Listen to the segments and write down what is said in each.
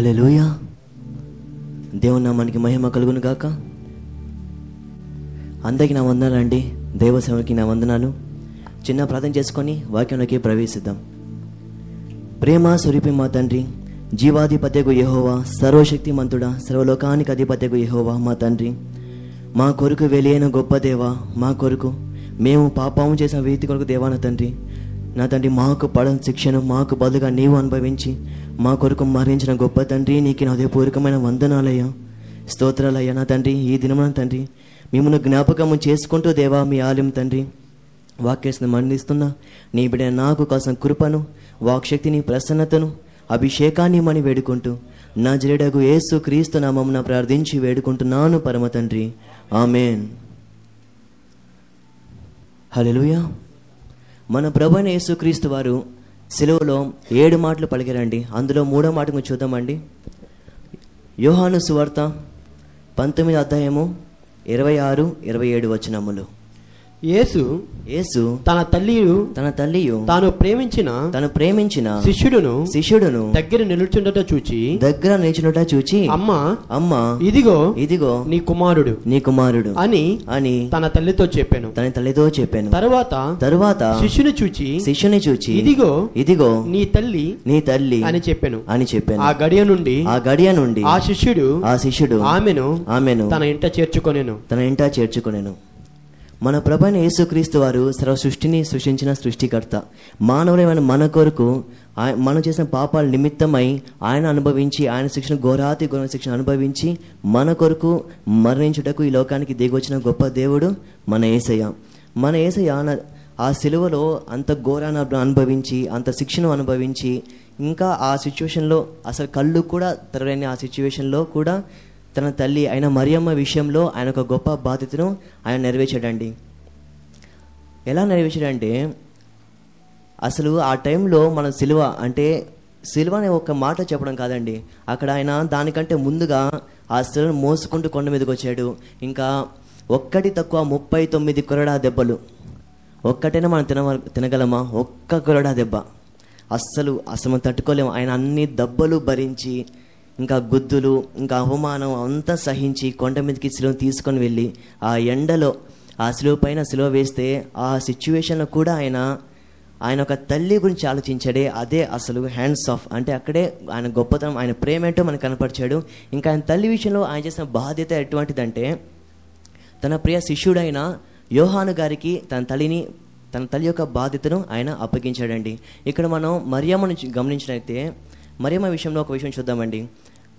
హల్లెలూయా. దేవుని నామానికి మహిమ కలుగును గాక. అందరికీ నా వందనాలండి దేవసేవకి నా వందనాలు. చిన్న ప్రార్థన చేసుకొని వాక్యంలోకి ప్రవేశిద్దాం. ప్రేమ స్వరూపి మా తండ్రి జీవాధిపత్యకు యహోవా సర్వశక్తి సర్వశక్తిమంతుడా సర్వలోకానికి అధిపత్యకు యహోవా మా తండ్రి. మా కొరకు వెలియైన గొప్ప దేవ మా కొరకు మేము పాపము చేసిన వ్యక్తి కొరకు దేవా నా తండ్రి. నా తండ్రి మాకు పడని శిక్షను మాకు బదులుగా నీవు అనుభవించి మా కొరకు మరణించిన గొప్ప తండ్రి నీకు నా హృదయపూర్వకమైన వందనాలయ్యా. స్తోత్రాలయ్యా నా తండ్రి ఈ దినమున తండ్రి మిమ్మల్ని జ్ఞాపకము చేసుకుంటూ దేవా మీ ఆలయం తండ్రి. వాక్యస్ని మరణిస్తున్నా నీ బిడ్డ నాకు కోసం కృపను వాక్శక్తిని ప్రసన్నతను అభిషేకాన్ని మని వేడుకుంటూ నా జరిడగు ఏసు క్రీస్తు నామమున ప్రార్థించి వేడుకుంటున్నాను పరమ తండ్రి. ఆమెన్. హలో మన ప్రభువైన యేసుక్రీస్తు వారు సెలవులో ఏడు మాటలు పలికారండి. అందులో మూడో మాట గురించి చూద్దామండి. యోహాను సువార్త పంతొమ్మిది అధ్యాయము ఇరవై ఆరు ఇరవై ఏడు వచ్చినములు యేసు యేసు తన తల్లియు తన తల్లియు తాను ప్రేమించిన తను ప్రేమించిన శిష్యుడును శిష్యుడును దగ్గర నిలుచుండట చూచి దగ్గర నిలిచినట చూచి అమ్మ అమ్మ ఇదిగో ఇదిగో నీ కుమారుడు నీ కుమారుడు అని అని తన తల్లితో చెప్పాను. తన తల్లితో చెప్పాను. తరువాత తరువాత శిష్యుని చూచి శిష్యుని చూచి ఇదిగో ఇదిగో నీ తల్లి నీ తల్లి అని చెప్పాను. అని చెప్పాను. ఆ గడియ నుండి ఆ గడియ నుండి ఆ శిష్యుడు ఆ శిష్యుడు ఆమెను ఆమెను తన ఇంట చేర్చుకొనెను. తన ఇంటా చేర్చుకునేను. మన ప్రభైన యేసుక్రీస్తు వారు సర్వ సృష్టిని సృష్టించిన సృష్టికర్త. మానవులైన మన కొరకు మనం చేసిన పాపాల నిమిత్తమై ఆయన అనుభవించి ఆయన శిక్షణ ఘోరాతి ఘోర శిక్షణ అనుభవించి మన కొరకు మరణించుటకు ఈ లోకానికి దిగొచ్చిన గొప్ప దేవుడు మన ఏసయ్య. మన ఏసయ్య ఆ సిలువలో అంత ఘోరాన్ని అనుభవించి అంత శిక్షను అనుభవించి ఇంకా ఆ సిచ్యువేషన్లో అసలు కళ్ళు కూడా తెరలేని ఆ సిచ్యువేషన్లో కూడా తన తల్లి అయిన మరియమ్మ విషయంలో ఆయన ఒక గొప్ప బాధ్యతను ఆయన నెరవేర్చాడండి. ఎలా నెరవేర్చాడంటే అసలు ఆ టైంలో మన సిలువ అంటే సిలువ అనే ఒక మాట చెప్పడం కాదండి. అక్కడ ఆయన దానికంటే ముందుగా ఆ సిలువను మోసుకుంటూ కొండ మీదకి వచ్చాడు. ఇంకా ఒక్కటి తక్కువ ముప్పై తొమ్మిది కొరడా దెబ్బలు. ఒక్కటైనా మనం తిన తినగలమా? ఒక్క కొరడా దెబ్బ. అస్సలు అసలు మనం తట్టుకోలేము. ఆయన అన్ని దెబ్బలు భరించి ఇంకా గుద్దులు ఇంకా అవమానం అంతా సహించి కొండ మీదకి సిలువను తీసుకొని వెళ్ళి ఆ ఎండలో ఆ శిలువ పైన శిలువ వేస్తే ఆ సిచ్యువేషన్లో కూడా ఆయన ఆయన ఒక తల్లి గురించి ఆలోచించాడే అదే అసలు హ్యాండ్స్ ఆఫ్ అంటే అక్కడే ఆయన గొప్పతనం ఆయన ప్రేమ ఏంటో మనకు కనపరిచాడు. ఇంకా ఆయన తల్లి విషయంలో ఆయన చేసిన బాధ్యత ఎటువంటిదంటే తన ప్రియ శిష్యుడైన యోహాను గారికి తన తల్లిని తన తల్లి యొక్క బాధ్యతను ఆయన అప్పగించాడండి. ఇక్కడ మనం మరియమ్మను గమనించినైతే మరియమ్మ విషయంలో ఒక విషయం చూద్దామండి.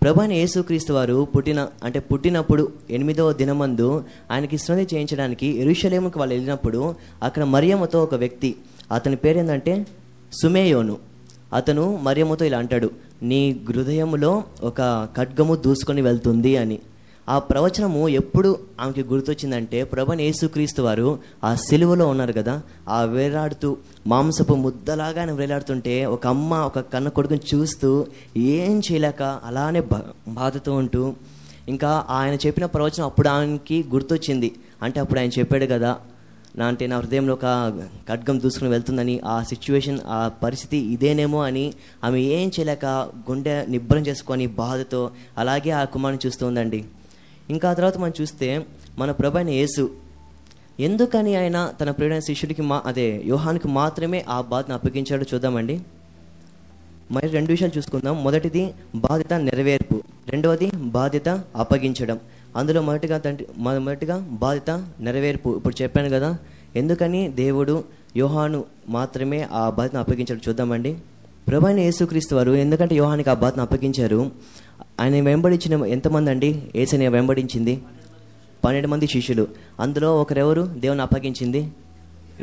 ప్రభాని యేసుక్రీస్తు వారు పుట్టిన అంటే పుట్టినప్పుడు ఎనిమిదవ దినమందు ఆయనకి స్మృతి చేయించడానికి ఎరుషలేముకి వాళ్ళు వెళ్ళినప్పుడు అక్కడ మరియమ్మతో ఒక వ్యక్తి అతని పేరు ఏంటంటే సుమేయోను. అతను మరియమ్మతో ఇలా అంటాడు నీ హృదయములో ఒక ఖడ్గము దూసుకొని వెళ్తుంది అని. ఆ ప్రవచనము ఎప్పుడు ఆమెకి గుర్తొచ్చిందంటే ప్రభని యేసుక్రీస్తు వారు ఆ సిలువలో ఉన్నారు కదా ఆ వేలాడుతూ మాంసపు ముద్దలాగా ఆయన వేలాడుతుంటే ఒక అమ్మ ఒక కన్న కొడుకుని చూస్తూ ఏం చేయలేక అలానే బా బాధతో ఉంటూ ఇంకా ఆయన చెప్పిన ప్రవచనం అప్పుడు ఆయనకి గుర్తొచ్చింది. అంటే అప్పుడు ఆయన చెప్పాడు కదా నా అంటే నా హృదయంలో ఒక ఖడ్గం దూసుకుని వెళ్తుందని ఆ సిచ్యువేషన్ ఆ పరిస్థితి ఇదేనేమో అని ఆమె ఏం చేయలేక గుండె నిబ్బరం చేసుకొని బాధతో అలాగే ఆ కుమారుని చూస్తూ ఉందండి. ఇంకా ఆ తర్వాత మనం చూస్తే మన ప్రభైన యేసు ఎందుకని ఆయన తన ప్రియుడైన శిష్యుడికి మా అదే యోహానికి మాత్రమే ఆ బాధను అప్పగించాడు చూద్దామండి. మరి రెండు విషయాలు చూసుకుందాం. మొదటిది బాధ్యత నెరవేర్పు. రెండవది బాధ్యత అప్పగించడం. అందులో మొదటిగా తండ్రి మొదటిగా బాధ్యత నెరవేర్పు. ఇప్పుడు చెప్పాను కదా ఎందుకని దేవుడు యోహాను మాత్రమే ఆ బాధ్యతను అప్పగించాడు చూద్దామండి. ప్రభైన యేసుక్రీస్తు వారు ఎందుకంటే యోహానికి ఆ బాధను అప్పగించారు ఆయన వెంబడించిన ఎంతమంది అండి? ఏసని వెంబడించింది? పన్నెండు మంది శిష్యులు. అందులో ఒకరెవరు? దేవుని అప్పగించింది?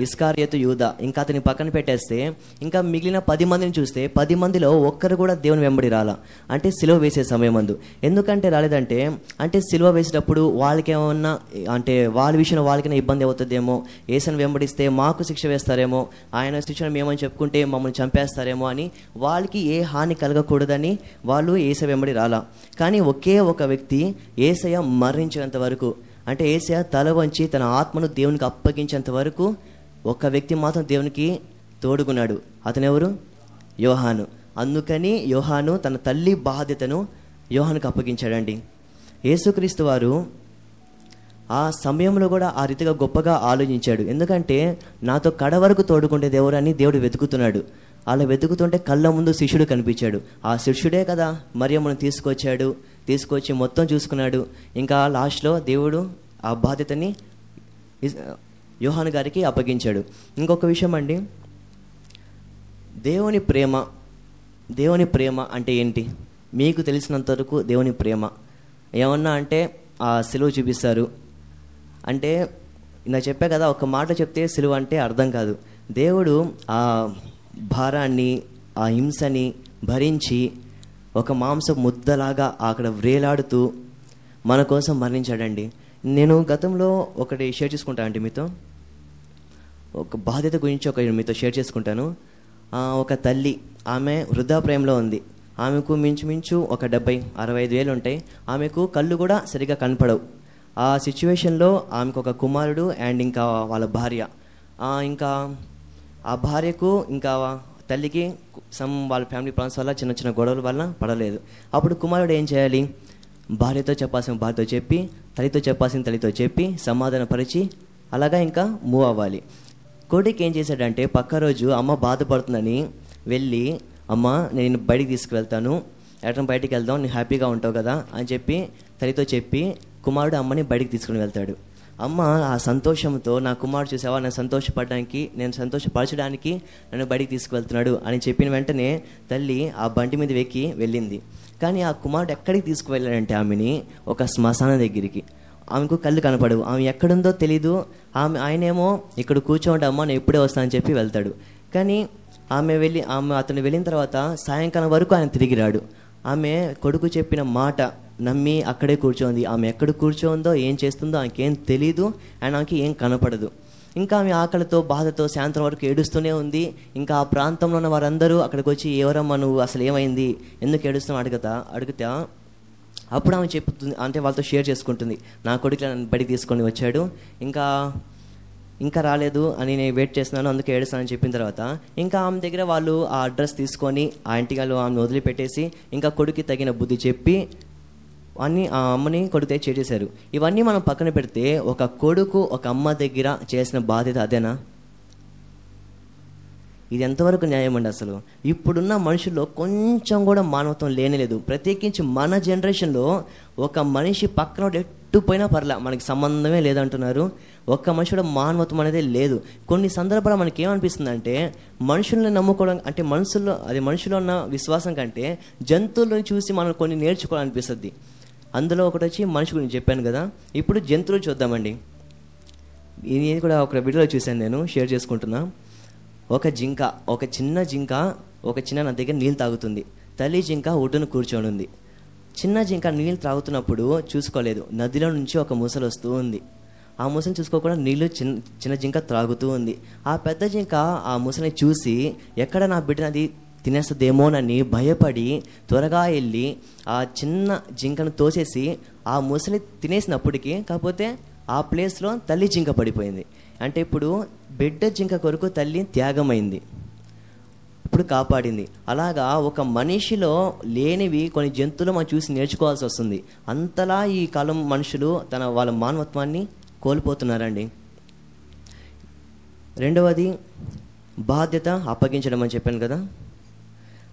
ఇస్కారియతు యూద. ఇంకా అతని పక్కన పెట్టేస్తే ఇంకా మిగిలిన పది మందిని చూస్తే పది మందిలో ఒక్కరు కూడా దేవుని వెంబడి రాలా. అంటే సిలువ వేసే సమయం అందు ఎందుకంటే రాలేదంటే అంటే సిలువ వేసేటప్పుడు వాళ్ళకి ఏమన్నా అంటే వాళ్ళ విషయంలో వాళ్ళకైనా ఇబ్బంది అవుతుందేమో ఏసని వెంబడిస్తే మాకు శిక్ష వేస్తారేమో ఆయన శిక్షణ మేమని చెప్పుకుంటే మమ్మల్ని చంపేస్తారేమో అని వాళ్ళకి ఏ హాని కలగకూడదని వాళ్ళు ఏస వెంబడి రాలా. కానీ ఒకే ఒక వ్యక్తి ఏసయ మరణించినంత వరకు అంటే ఏసయ తల వంచి తన ఆత్మను దేవునికి అప్పగించేంత వరకు ఒక్క వ్యక్తి మాత్రం దేవునికి తోడుకున్నాడు అతనెవరు? యోహాను. అందుకని యోహాను తన తల్లి బాధ్యతను యోహానుకు అప్పగించాడండి. యేసుక్రీస్తు వారు ఆ సమయంలో కూడా ఆ రీతిగా గొప్పగా ఆలోచించాడు. ఎందుకంటే నాతో కడ వరకు తోడుకుంటే అని దేవుడు వెతుకుతున్నాడు. అలా వెతుకుతుంటే కళ్ళ ముందు శిష్యుడు కనిపించాడు. ఆ శిష్యుడే కదా మరియమ్మను తీసుకొచ్చాడు తీసుకొచ్చి మొత్తం చూసుకున్నాడు. ఇంకా లాస్ట్లో దేవుడు ఆ బాధ్యతని యోహాను గారికి అప్పగించాడు. ఇంకొక విషయం అండి. దేవుని ప్రేమ దేవుని ప్రేమ అంటే ఏంటి? మీకు తెలిసినంత వరకు దేవుని ప్రేమ. ఏమన్నా అంటే ఆ సిలువ చూపిస్తారు. అంటే ఇలా చెప్పా కదా ఒక మాట చెప్తే సిలువ అంటే అర్థం కాదు. దేవుడు ఆ భారాన్ని ఆ హింసని భరించి ఒక మాంస ముద్దలాగా అక్కడ వ్రేలాడుతూ మన కోసం మరణించాడండి. నేను గతంలో ఒకటి షేర్ చేసుకుంటానండి మీతో. ఒక బాధ్యత గురించి ఒక మీతో షేర్ చేసుకుంటాను. ఒక తల్లి ఆమె వృద్ధాప్రాయంలో ఉంది. ఆమెకు మించుమించు ఒక డెబ్బై అరవై ఐదు వేలు ఉంటాయి. ఆమెకు కళ్ళు కూడా సరిగా కనపడవు. ఆ సిచ్యువేషన్లో ఆమెకు ఒక కుమారుడు అండ్ ఇంకా వాళ్ళ భార్య. ఇంకా ఆ భార్యకు ఇంకా తల్లికి సమ్ వాళ్ళ ఫ్యామిలీ ప్రాబ్లమ్స్ వల్ల చిన్న చిన్న గొడవల వల్ల పడలేదు. అప్పుడు కుమారుడు ఏం చేయాలి? భార్యతో చెప్పాల్సిన భార్యతో చెప్పి తల్లితో చెప్పాల్సిన తల్లితో చెప్పి సమాధానపరిచి అలాగా ఇంకా మూవ్ అవ్వాలి. కోటికి ఏం చేశాడంటే పక్క రోజు అమ్మ బాధపడుతుందని వెళ్ళి అమ్మ నేను బయటికి తీసుకువెళ్తాను. ఎటం బయటికి వెళ్దాం నేను హ్యాపీగా ఉంటావు కదా అని చెప్పి తల్లితో చెప్పి కుమారుడు అమ్మని బయటికి తీసుకుని వెళ్తాడు. అమ్మ ఆ సంతోషంతో నా కుమారుడు చూసావా? నేను సంతోషపడడానికి నేను సంతోషపరచడానికి నన్ను బయటికి తీసుకువెళ్తున్నాడు అని చెప్పిన వెంటనే తల్లి ఆ బండి మీద వెక్కి వెళ్ళింది. కానీ ఆ కుమారుడు ఎక్కడికి తీసుకువెళ్ళాడంటే ఆమెని? ఒక శ్మశానం దగ్గరికి. ఆమెకు కళ్ళు కనపడవు. ఆమె ఎక్కడుందో తెలీదు. ఆమె ఆయనేమో ఇక్కడ కూర్చోండి అమ్మ నేను ఇప్పుడే వస్తానని చెప్పి వెళ్తాడు. కానీ ఆమె వెళ్ళి ఆమె అతను వెళ్ళిన తర్వాత సాయంకాలం వరకు ఆయన తిరిగి రాడు. ఆమె కొడుకు చెప్పిన మాట నమ్మి అక్కడే కూర్చోంది. ఆమె ఎక్కడ కూర్చోందో ఏం చేస్తుందో ఆమెకేం తెలీదు. అండ్ ఆమెకి ఏం కనపడదు. ఇంకా ఆమె ఆకలితో బాధతో సాయంత్రం వరకు ఏడుస్తూనే ఉంది. ఇంకా ఆ ప్రాంతంలో ఉన్న వారందరూ అక్కడికి వచ్చి ఎవరమ్మా నువ్వు? అసలు ఏమైంది? ఎందుకు ఏడుస్తున్నావు? అడుగుతా అడుగుతా అప్పుడు ఆమె చెప్తుంది అంటే వాళ్ళతో షేర్ చేసుకుంటుంది నా కొడుకు నన్ను బడికి తీసుకొని వచ్చాడు ఇంకా ఇంకా రాలేదు అని నేను వెయిట్ చేస్తున్నాను అందుకే ఏడుస్తానని చెప్పిన తర్వాత ఇంకా ఆమె దగ్గర వాళ్ళు ఆ అడ్రస్ తీసుకొని ఆ ఇంటికి వాళ్ళు ఆమెను వదిలిపెట్టేసి ఇంకా కొడుకు తగిన బుద్ధి చెప్పి అన్ని ఆ అమ్మని కొడుకు చేసేశారు ఇవన్నీ మనం పక్కన పెడితే ఒక కొడుకు ఒక అమ్మ దగ్గర చేసిన బాధ్యత అదేనా? ఇది ఎంతవరకు న్యాయం అండి అసలు? ఇప్పుడున్న మనుషుల్లో కొంచెం కూడా మానవత్వం లేనేలేదు. ప్రత్యేకించి మన జనరేషన్లో ఒక మనిషి పక్కన ఎట్టు పోయినా పర్లే మనకి సంబంధమే లేదంటున్నారు. ఒక్క మనిషి కూడా మానవత్వం అనేది లేదు. కొన్ని సందర్భాలు మనకి ఏమనిపిస్తుంది అంటే మనుషుల్ని నమ్ముకోవడం అంటే మనుషుల్లో అది మనుషులు ఉన్న విశ్వాసం కంటే జంతువులను చూసి మనం కొన్ని నేర్చుకోవాలనిపిస్తుంది. అందులో ఒకటి వచ్చి మనిషి గురించి చెప్పాను కదా ఇప్పుడు జంతువులు చూద్దామండి. ఇది కూడా ఒక వీడియోలో చూశాను నేను షేర్ చేసుకుంటున్నా. ఒక జింక ఒక చిన్న జింక ఒక చిన్న నది దగ్గర నీళ్ళు తాగుతుంది. తల్లి జింక ఒడ్డున కూర్చొని ఉంది చిన్న జింక నీళ్ళు త్రాగుతున్నప్పుడు చూసుకోలేదు. నదిలో నుంచి ఒక ముసలు వస్తూ ఉంది. ఆ ముసలిని చూసుకోకుండా నీళ్ళు చిన్న చిన్న జింక త్రాగుతూ ఉంది. ఆ పెద్ద జింక ఆ ముసలిని చూసి ఎక్కడ నా బిడ్డనది తినేస్తుందేమోనని భయపడి త్వరగా వెళ్ళి ఆ చిన్న జింకను తోసేసి ఆ ముసలి తినేసినప్పటికీ కాకపోతే ఆ ప్లేస్లో తల్లి జింక పడిపోయింది. అంటే ఇప్పుడు బిడ్డ జింక కొరకు తల్లి త్యాగమైంది. ఇప్పుడు కాపాడింది. అలాగా ఒక మనిషిలో లేనివి కొన్ని జంతువులు మనం చూసి నేర్చుకోవాల్సి వస్తుంది. అంతలా ఈ కాలం మనుషులు తన వాళ్ళ మానవత్వాన్ని కోల్పోతున్నారండి. రెండవది బాధ్యత అప్పగించడం అని చెప్పాను కదా.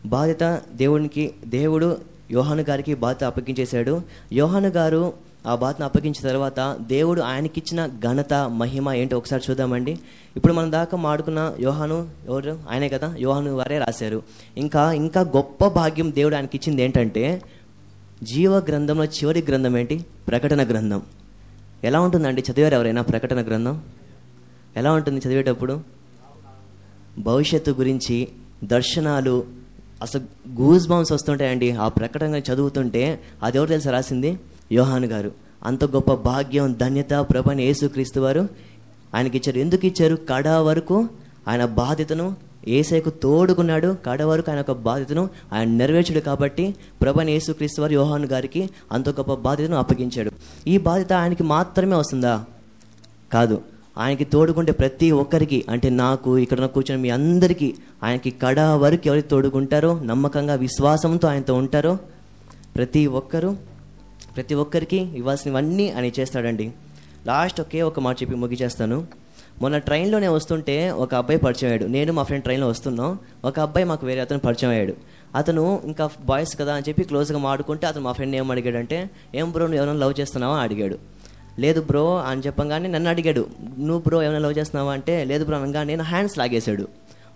బాధ్యత దేవునికి దేవుడు యోహాను గారికి బాధ్యత అప్పగించేశాడు. యోహాను గారు ఆ బాధను అప్పగించిన తర్వాత దేవుడు ఆయనకిచ్చిన ఘనత మహిమ ఏంటో ఒకసారి చూద్దామండి. ఇప్పుడు మనం దాకా మాడుకున్న యోహాను ఎవరు? ఆయనే కదా? యోహాను వారే రాశారు. ఇంకా ఇంకా గొప్ప భాగ్యం దేవుడు ఆయనకి ఇచ్చింది ఏంటంటే జీవ గ్రంథంలో చివరి గ్రంథం ఏంటి? ప్రకటన గ్రంథం. ఎలా ఉంటుందండి? చదివారు ఎవరైనా ప్రకటన గ్రంథం? ఎలా ఉంటుంది చదివేటప్పుడు? భవిష్యత్తు గురించి దర్శనాలు అసలు గూస్ బాంబ్స్ వస్తుంటాయండి. ఆ ప్రకటన చదువుతుంటే అది ఎవరు తెలుసా రాసింది? యోహాను గారు అంత గొప్ప భాగ్యం ధన్యత ప్రభని యేసుక్రీస్తు వారు ఆయనకి ఇచ్చారు. ఎందుకు ఇచ్చారు? కడ వరకు ఆయన బాధ్యతను ఏసైకు తోడుకున్నాడు. కడ వరకు ఆయన ఒక బాధ్యతను ఆయన నెరవేర్చాడు కాబట్టి ప్రభని యేసుక్రీస్తు వారు యోహాను గారికి అంత గొప్ప బాధ్యతను అప్పగించాడు. ఈ బాధ్యత ఆయనకి మాత్రమే వస్తుందా? కాదు. ఆయనకి తోడుకుంటే ప్రతి ఒక్కరికి అంటే నాకు ఇక్కడ కూర్చొని మీ అందరికీ ఆయనకి కడ వరకు ఎవరికి తోడుకుంటారో నమ్మకంగా విశ్వాసంతో ఆయనతో ఉంటారో ప్రతి ఒక్కరూ ప్రతి ఒక్కరికి ఇవ్వాల్సినవన్నీ ఆయన చేస్తాడండి. లాస్ట్ ఒకే ఒక మాట చెప్పి ముగిచేస్తాను. మొన్న ట్రైన్లోనే వస్తుంటే ఒక అబ్బాయి పరిచయం అయ్యాడు. నేను మా ఫ్రెండ్ ట్రైన్లో వస్తున్నాం. ఒక అబ్బాయి మాకు వేరే అతను పరిచయం అయ్యాడు. అతను ఇంకా బాయ్స్ కదా అని చెప్పి క్లోజ్గా మాడుకుంటే అతను మా ఫ్రెండ్ ఏం అడిగాడంటే ఏం బ్రో నువ్వు ఎవరైనా లవ్ చేస్తున్నావా? అడిగాడు. లేదు బ్రో అని చెప్పంగానే నన్ను అడిగాడు. నువ్వు బ్రో ఏమైనా లవ్ చేస్తున్నావా? అంటే లేదు బ్రో అనగా నేను హ్యాండ్స్ లాగేశాడు.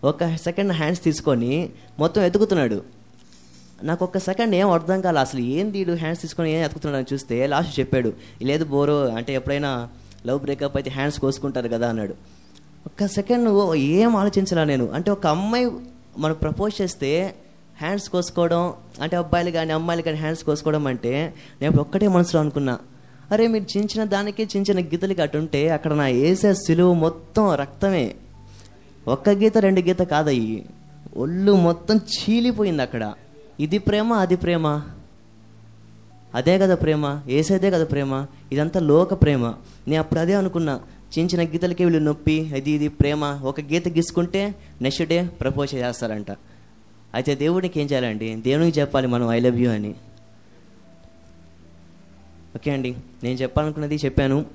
ఒక సెకండ్ హ్యాండ్స్ తీసుకొని మొత్తం ఎతుకుతున్నాడు నాకు ఒక్క సెకండ్ ఏం అర్థం కాలే. అసలు ఏం తీడు హ్యాండ్స్ తీసుకొని ఏం ఎతుకుతున్నాడు అని చూస్తే లాస్ట్ చెప్పాడు లేదు బోరో అంటే ఎప్పుడైనా లవ్ బ్రేకప్ అయితే హ్యాండ్స్ కోసుకుంటారు కదా అన్నాడు. ఒక్క సెకండ్ ఏం ఆలోచించలా నేను? అంటే ఒక అమ్మాయి మనం ప్రపోజ్ చేస్తే హ్యాండ్స్ కోసుకోవడం అంటే అబ్బాయిలు కానీ అమ్మాయిలు కానీ హ్యాండ్స్ కోసుకోవడం అంటే నేను ఒక్కటే మనసులో అనుకున్నా అరే మీరు చించిన దానికి చిన్న చిన్న గీతలకి అటుంటే అక్కడ నా వేసే సిలువ మొత్తం రక్తమే. ఒక్క గీత రెండు గీత కాదయ్యి. ఒళ్ళు మొత్తం చీలిపోయింది అక్కడ. ఇది ప్రేమ అది ప్రేమ. అదే కదా ప్రేమ ఏసేదే కదా ప్రేమ. ఇదంతా లోక ప్రేమ. నేను అప్పుడు అదే అనుకున్నా. చిన్న చిన్న గీతలకి వీళ్ళు నొప్పి అది ఇది ప్రేమ. ఒక గీత గీసుకుంటే నెక్స్ట్ డే ప్రపోజ్ చేస్తారంట. అయితే దేవుడికి ఏం చేయాలండి? దేవునికి చెప్పాలి మనం ఐ లవ్ యూ అని. ఓకే అండి. నేను చెప్పాలనుకున్నది చెప్పాను.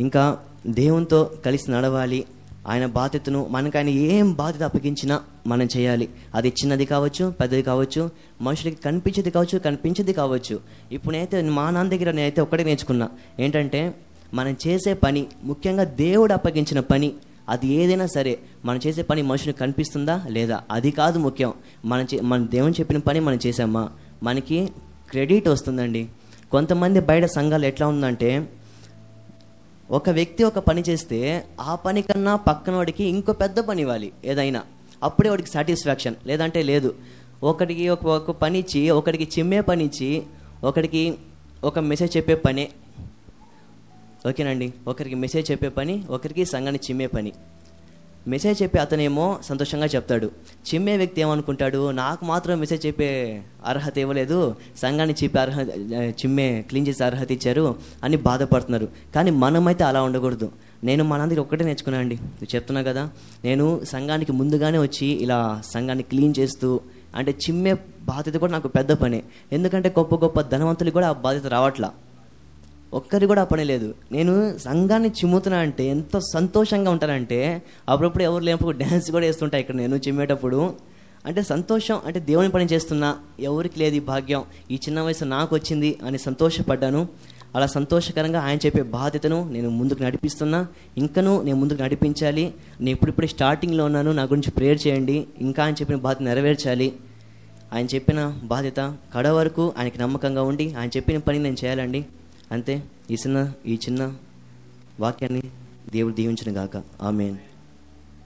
ఇంకా దేవునితో కలిసి నడవాలి. ఆయన బాధ్యతను మనకు ఆయన ఏం బాధ్యత అప్పగించినా మనం చేయాలి. అది చిన్నది కావచ్చు పెద్దది కావచ్చు మనుషులకి కనిపించేది కావచ్చు కనిపించేది కావచ్చు. ఇప్పుడు నేనైతే మా నాన్న దగ్గర నేనైతే ఒక్కటే నేర్చుకున్నా. ఏంటంటే మనం చేసే పని ముఖ్యంగా దేవుడు అప్పగించిన పని అది ఏదైనా సరే మనం చేసే పని మనుషులకు కనిపిస్తుందా? లేదా? అది కాదు ముఖ్యం. మనం చే మన దేవుని చెప్పిన పని మనం చేసామా మనకి క్రెడిట్ వస్తుందండి. కొంతమంది బయట సంఘాలు ఎట్లా ఉందంటే ఒక వ్యక్తి ఒక పని చేస్తే ఆ పని కన్నా పక్కన వాడికి ఇంకో పెద్ద పని ఇవ్వాలి ఏదైనా. అప్పుడే వాడికి సాటిస్ఫాక్షన్. లేదంటే లేదు. ఒకడికి ఒక ఒక పని ఇచ్చి ఒకడికి చిమ్మే పని ఇచ్చి ఒకడికి ఒక మెసేజ్ చెప్పే పనే. ఓకేనండి. ఒకరికి మెసేజ్ చెప్పే పని ఒకరికి సంఘాన్ని చిమ్మే పని. మెసేజ్ చెప్పే అతనేమో సంతోషంగా చెప్తాడు. చిమ్మే వ్యక్తి ఏమనుకుంటాడు? నాకు మాత్రం మెసేజ్ చెప్పే అర్హత ఇవ్వలేదు. సంఘాన్ని చెప్పే అర్హత చిమ్మే క్లీన్ చేసే అర్హత ఇచ్చారు అని బాధపడుతున్నారు. కానీ మనమైతే అలా ఉండకూడదు. నేను మా నాన్నకి ఒక్కటే నేర్చుకున్నా అండి. చెప్తున్నా కదా నేను సంఘానికి ముందుగానే వచ్చి ఇలా సంఘాన్ని క్లీన్ చేస్తూ అంటే చిమ్మే బాధ్యత కూడా నాకు పెద్ద పనే. ఎందుకంటే గొప్ప గొప్ప ధనవంతులకు కూడా ఆ బాధ్యత రావట్లా. ఒక్కరి కూడా ఆ పని లేదు. నేను సంఘాన్ని చిమ్ముతున్నా అంటే ఎంత సంతోషంగా ఉంటానంటే అప్పుడప్పుడు ఎవరు లేనప్పుడు డ్యాన్స్ కూడా వేస్తుంటా ఇక్కడ నేను చిమ్మేటప్పుడు. అంటే సంతోషం అంటే దేవుని పని చేస్తున్నా ఎవరికి లేదు ఈ భాగ్యం ఈ చిన్న వయసు నాకు వచ్చింది అని సంతోషపడ్డాను. అలా సంతోషకరంగా ఆయన చెప్పే బాధ్యతను నేను ముందుకు నడిపిస్తున్నా. ఇంకనూ నేను ముందుకు నడిపించాలి. నేను ఇప్పుడిప్పుడే స్టార్టింగ్లో ఉన్నాను. నా గురించి ప్రేయర్ చేయండి. ఇంకా ఆయన చెప్పిన బాధ్యత నెరవేర్చాలి. ఆయన చెప్పిన బాధ్యత కడ వరకు ఆయనకి నమ్మకంగా ఉండి ఆయన చెప్పిన పని నేను చేయాలండి. అంతే. ఈ చిన్న ఈ చిన్న వాక్యాన్ని దేవుడు దీవించిన గాక. ఆమెన్.